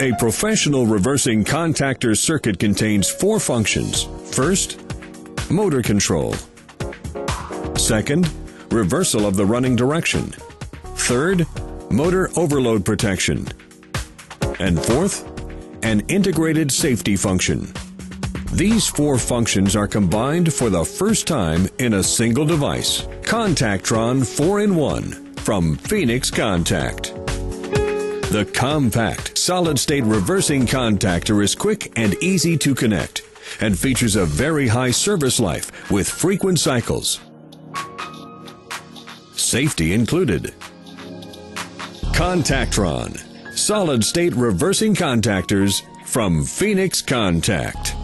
A professional reversing contactor circuit contains four functions. First, motor control. Second, reversal of the running direction. Third, motor overload protection. And fourth, an integrated safety function. These four functions are combined for the first time in a single device. Contactron 4-in-1 from Phoenix Contact. The compact, solid-state reversing contactor is quick and easy to connect and features a very high service life with frequent cycles. Safety included. Contactron, solid-state reversing contactors from Phoenix Contact.